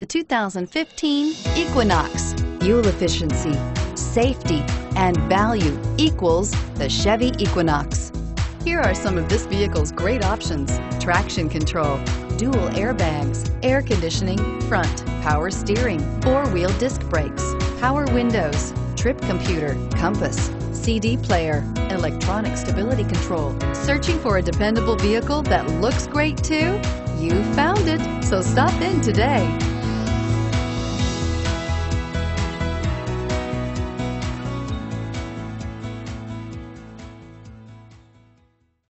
The 2015 Equinox. Fuel efficiency, safety, and value equals the Chevy Equinox. Here are some of this vehicle's great options. Traction control, dual airbags, air conditioning, front, power steering, four-wheel disc brakes, power windows, trip computer, compass, CD player, electronic stability control. Searching for a dependable vehicle that looks great too? You found it, so stop in today.